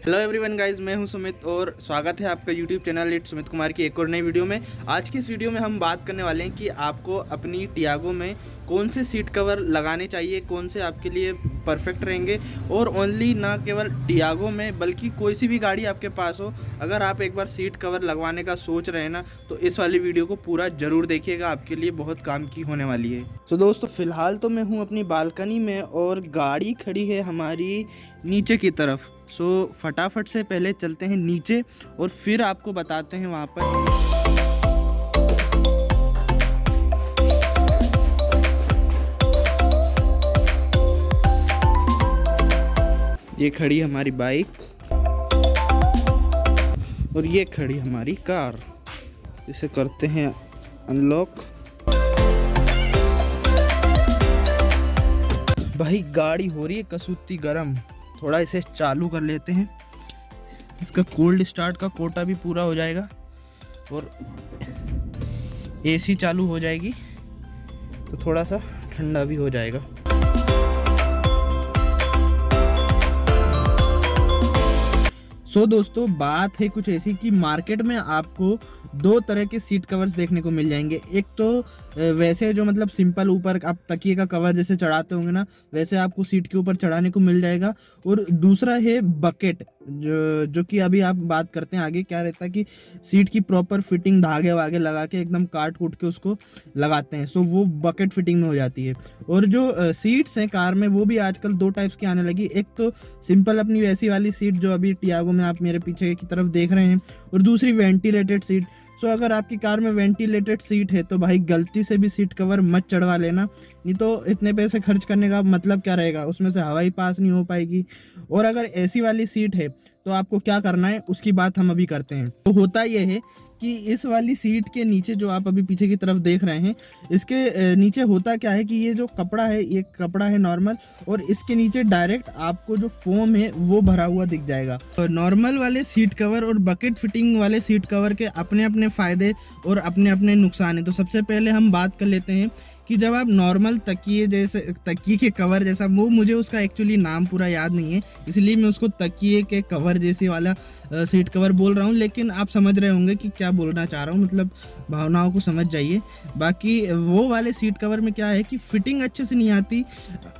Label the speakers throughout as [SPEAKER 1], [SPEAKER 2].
[SPEAKER 1] Hello everyone guys मैं हूँ सुमित और स्वागत है आपका यूट्यूब चैनल इट सुमित कुमार की एक और नई वीडियो में। आज की इस वीडियो में हम बात करने वाले हैं कि आपको अपनी टियागो में कौन से सीट कवर लगाने चाहिए, कौन से आपके लिए परफेक्ट रहेंगे और ओनली ना केवल टियागो में, बल्कि कोई सी भी गाड़ी आपके पास हो, अगर आप एक बार सीट कवर लगवाने का सोच रहे हैं ना तो इस वाली वीडियो को पूरा ज़रूर देखिएगा, आपके लिए बहुत काम की होने वाली है। तो दोस्तों, फ़िलहाल तो मैं हूँ अपनी बालकनी में और गाड़ी खड़ी है हमारी नीचे की तरफ़। सो फटाफट से पहले चलते हैं नीचे और फिर आपको बताते हैं वहाँ पर। ये खड़ी हमारी बाइक। और ये खड़ी हमारी कार। इसे करते हैं अनलॉक। भाई, गाड़ी हो रही है कसूती गरम। थोड़ा इसे चालू कर लेते हैं। इसका कोल्ड स्टार्ट का कोटा भी पूरा हो जाएगा। और एसी चालू हो जाएगी। तो थोड़ा सा ठंडा भी हो जाएगा। सो so, दोस्तों बात है कुछ ऐसी कि मार्केट में आपको दो तरह के सीट कवर्स देखने को मिल जाएँगे। एक तो वैसे जो मतलब सिंपल ऊपर आप तकिए का कवर जैसे चढ़ाते होंगे ना वैसे आपको सीट के ऊपर चढ़ाने को मिल जाएगा। और दूसरा है बकेट जो जो कि अभी आप बात करते हैं आगे, क्या रहता है कि सीट की प्रॉपर फिटिंग धागे वागे लगा के एकदम काट कूट के उसको लगाते हैं। सो वो बकेट फिटिंग में हो जाती है। और जो सीट्स हैं कार में, वो भी आजकल दो टाइप्स की आने लगी। एक तो सिंपल अपनी वैसी वाली सीट जो अभी टियागो में आप मेरे पीछे की तरफ़ देख रहे हैं, और दूसरी वेंटिलेटेड सीट सो so, अगर आपकी कार में वेंटिलेटेड सीट है तो भाई गलती से भी सीट कवर मत चढ़वा लेना। नहीं तो इतने पैसे खर्च करने का मतलब क्या रहेगा? उसमें से हवाई पास नहीं हो पाएगी। और अगर एसी वाली सीट है तो आपको क्या करना है? उसकी बात हम अभी करते हैं। तो होता यह है कि इस वाली सीट के नीचे जो आप अभी पीछे की तरफ़ देख रहे हैं, इसके नीचे होता क्या है कि ये जो कपड़ा है, ये कपड़ा है नॉर्मल और इसके नीचे डायरेक्ट आपको जो फोम है, वो भरा हुआ दिख जाएगा। तो नॉर्मल वाले सीट कवर और बकेट फिटिंग वाले सीट कवर के अपने अपने फ़ायदे और अपने अपने नुकसान हैं। तो सबसे पहले हम बात कर लेते हैं कि जब आप नॉर्मल तकिए जैसे, तकिए के कवर जैसा, वो मुझे उसका एक्चुअली नाम पूरा याद नहीं है, इसलिए मैं उसको तकिए के कवर जैसे वाला सीट कवर बोल रहा हूँ, लेकिन आप समझ रहे होंगे कि क्या बोलना चाह रहा हूँ मतलब भावनाओं को समझ जाइए। बाकी वो वाले सीट कवर में क्या है कि फिटिंग अच्छे से नहीं आती,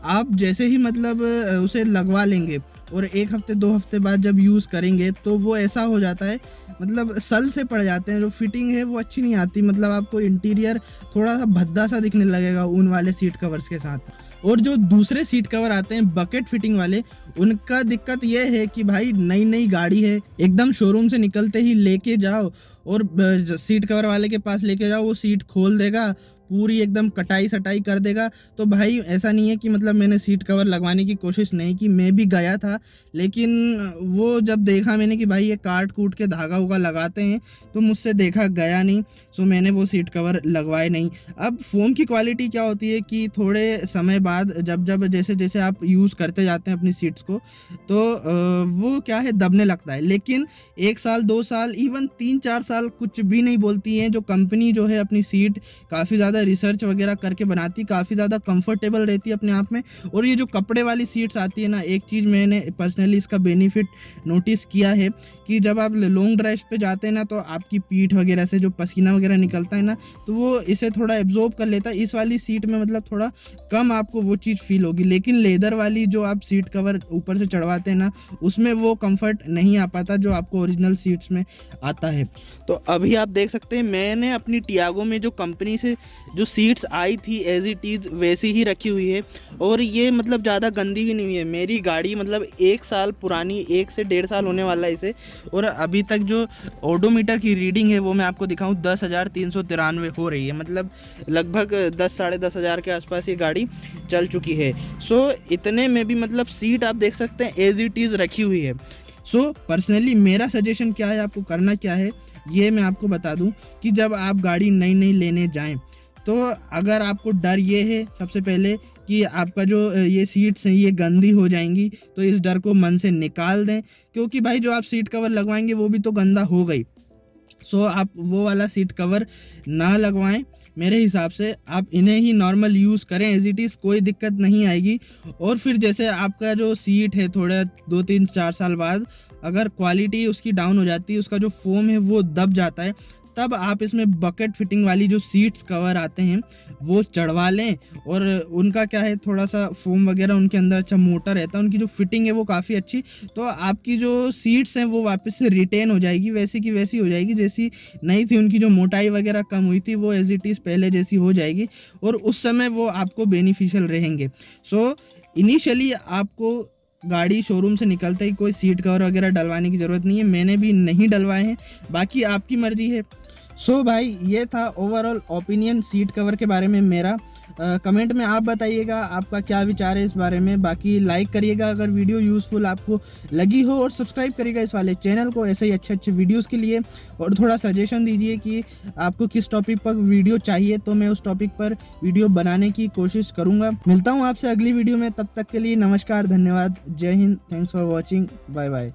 [SPEAKER 1] आप जैसे ही मतलब उसे लगवा लेंगे, और एक हफ़्ते, दो हफ़्ते बाद जब यूज़ करेंगे तो वो ऐसा हो जाता है मतलब सल से पड़ जाते हैं, जो फिटिंग है वो अच्छी नहीं आती। मतलब आपको इंटीरियर थोड़ा सा भद्दा सा दिखने लगेगा ऊन वाले सीट कवर्स के साथ। और जो दूसरे सीट कवर आते हैं बकेट फिटिंग वाले, उनका दिक्कत यह है कि भाई नई नई गाड़ी है, एकदम शोरूम से निकलते ही लेके जाओ। और सीट कवर वाले के पास लेके जाओ, वो सीट खोल देगा पूरी एकदम कटाई सटाई कर देगा। तो भाई, ऐसा नहीं है कि मतलब मैंने सीट कवर लगवाने की कोशिश नहीं की, मैं भी गया था। लेकिन वो जब देखा मैंने कि भाई, ये काट कूट के धागा उगा लगाते हैं तो मुझसे देखा गया नहीं। सो मैंने वो सीट कवर लगवाए नहीं। अब फ़ोन की क्वालिटी क्या होती है कि थोड़े समय बाद जब जब जैसे जैसे आप यूज़ करते जाते हैं अपनी सीट्स को तो वो क्या है, दबने लगता है। लेकिन एक साल, दो साल इवन तीन चार साल कुछ भी नहीं बोलती हैं, जो कंपनी जो है अपनी सीट काफ़ी ज़्यादा ज़्यादा रिसर्च वगैरह करके बनाती, काफ़ी ज़्यादा कंफर्टेबल रहती है अपने आप में। और ये जो कपड़े वाली सीट्स आती है ना, एक चीज़ मैंने पर्सनली इसका बेनिफिट नोटिस किया है कि जब आप लॉन्ग ड्राइव पे जाते हैं ना तो आपकी पीठ वगैरह से जो पसीना वगैरह निकलता है ना तो वो इसे थोड़ा एब्जॉर्ब कर लेता है। इस वाली सीट में मतलब थोड़ा कम आपको वो चीज़ फील होगी, लेकिन लेदर वाली जो आप सीट कवर ऊपर से चढ़वाते हैं ना, उसमें वो कंफर्ट नहीं आ पाता जो आपको ओरिजिनल सीट्स में आता है। तो अभी आप देख सकते हैं, मैंने अपनी टियागो में जो कंपनी से जो सीट्स आई थी एज इट इज़ वैसी ही रखी हुई है। और ये मतलब ज़्यादा गंदी भी नहीं हुई है। मेरी गाड़ी मतलब एक साल पुरानी, एक से डेढ़ साल होने वाला है इसे। और अभी तक जो ओडोमीटर की रीडिंग है, वो मैं आपको दिखाऊँ, दस हज़ार तीन सौ तिरानवे हो रही है। मतलब लगभग दस, साढ़े दस हज़ार के आसपास ये गाड़ी चल चुकी है। सो इतने में भी मतलब सीट आप देख सकते हैं एज इट इज़ रखी हुई है। सो पर्सनली मेरा सजेशन क्या है, आपको करना क्या है, ये मैं आपको बता दूँ कि जब आप गाड़ी नई नई लेने जाएँ तो अगर आपको डर ये है सबसे पहले कि आपका जो ये सीट्स हैं, ये गंदी हो जाएँगी तो इस डर को मन से निकाल दें। क्योंकि भाई जो आप सीट कवर लगवाएँगे, वो भी तो गंदा हो गई। सो आप वो वाला सीट कवर ना लगवाएँ। मेरे हिसाब से आप इन्हें ही नॉर्मल यूज़ करें एज इट इज़ कोई दिक्कत नहीं आएगी। और फिर जैसे आपका जो सीट है थोड़ा, दो तीन, चार साल बाद, अगर क्वालिटी उसकी डाउन हो जाती है, उसका जो फोम है, वो दब जाता है तब आप इसमें बकेट फिटिंग वाली जो सीट्स कवर आते हैं वो चढ़वा लें। और उनका क्या है थोड़ा सा फोम वगैरह उनके अंदर अच्छा मोटर रहता है उनकी जो फिटिंग है वो काफ़ी अच्छी। तो आपकी जो सीट्स हैं वो वापस से रिटेन हो जाएगी वैसी की वैसी हो जाएगी जैसी नहीं थी उनकी जो मोटाई वगैरह कम हुई थी वो एज इट इज़ पहले जैसी हो जाएगी। और उस समय वो आपको बेनिफिशियल रहेंगे। सो so, इनिशियली आपको गाड़ी शोरूम से निकलते ही कोई सीट कवर वगैरह डलवाने की ज़रूरत नहीं है। मैंने भी नहीं डलवाए हैं, बाकी आपकी मर्ज़ी है। सो so भाई, ये था ओवरऑल ओपिनियन सीट कवर के बारे में मेरा। कमेंट में आप बताइएगा, आपका क्या विचार है इस बारे में। बाकी लाइक करिएगा, अगर वीडियो यूज़फुल आपको लगी हो और सब्सक्राइब करिएगा इस वाले चैनल को ऐसे ही अच्छे अच्छे वीडियोज़ के लिए। और थोड़ा सजेशन दीजिए कि आपको किस टॉपिक पर वीडियो चाहिए तो मैं उस टॉपिक पर वीडियो बनाने की कोशिश करूँगा। मिलता हूँ आपसे अगली वीडियो में, तब तक के लिए नमस्कार, धन्यवाद। जय Hind thanks for watching bye bye